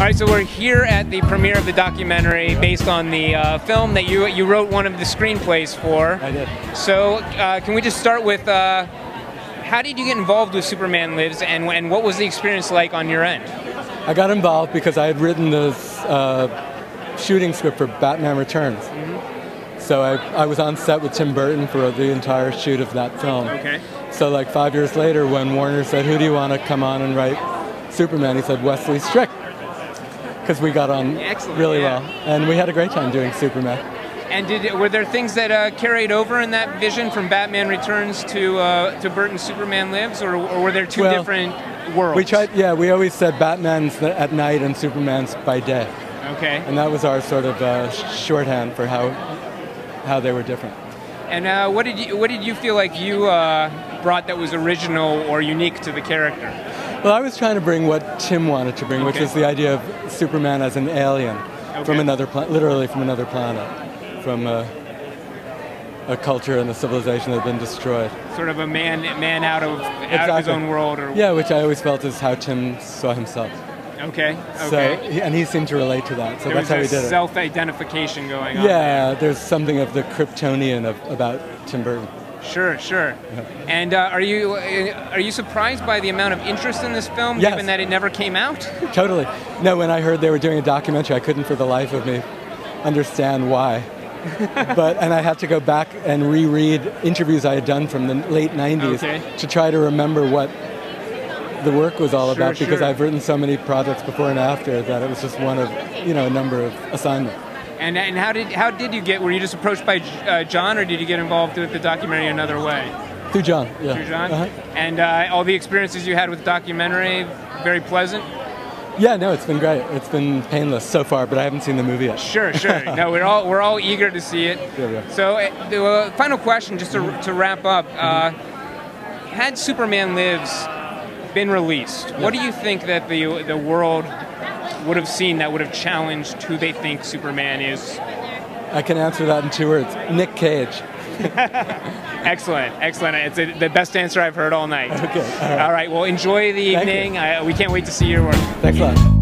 All right, so we're here at the premiere of the documentary based on the uh, film that you you wrote one of the screenplays for. I did. So, uh, can we just start with uh, how did you get involved with Superman Lives, and, and what was the experience like on your end? I got involved because I had written the uh, shooting script for Batman Returns. Mm-hmm. So I, I was on set with Tim Burton for the entire shoot of that film. Okay. So like five years later, when Warner said, "Who do you want to come on and write Superman?" He said Wesley Strick, because we got on Excellent, really yeah. well, and we had a great time doing Superman. And did were there things that uh, carried over in that vision from Batman Returns to uh, to Burton's Superman Lives, or, or were there two Well, different worlds? We tried, yeah. We always said Batman's at night and Superman's by day, Okay. and that was our sort of uh, shorthand for how how they were different. And uh, what did you what did you feel like you uh, brought that was original or unique to the character? Well, I was trying to bring what Tim wanted to bring, which Okay. was the idea of Superman as an alien Okay. from another planet, literally from another planet, from a, a culture and a civilization that had been destroyed. Sort of a man man out of out of his own world, or Yeah, which I always felt is how Tim saw himself. okay, okay. he- and he seemed to relate to that. So there that's how he did it. self-identification going on. Yeah, there's something of the Kryptonian of, about Tim Burton. Sure, sure. And uh, are you uh, are you surprised by the amount of interest in this film, Yes. given that it never came out? Totally. No, when I heard they were doing a documentary, I couldn't for the life of me understand why. but and I had to go back and reread interviews I had done from the late 90s Okay. to try to remember what the work was all Sure, about because sure. I've written so many projects before and after that it was just one of, you know, a number of assignments. And and how did how did you get? Were you just approached by uh, Jon, or did you get involved with the documentary another way? Through Jon, yeah. Through Jon. Uh-huh. And uh, all the experiences you had with the documentary, very pleasant. Yeah, no, it's been great. It's been painless so far, but I haven't seen the movie yet. Sure, sure. no, we're all we're all eager to see it. Yeah, yeah. So, uh, the uh, final question, just to, to wrap up: uh, Had Superman Lives been released, what do you think that the the world would have seen that would have challenged who they think Superman is? I can answer that in two words. Nick Cage. Excellent, excellent. It's a, the best answer I've heard all night. Okay, all right. All right. Well, enjoy the Thank evening. I, we can't wait to see your work. Thanks a lot.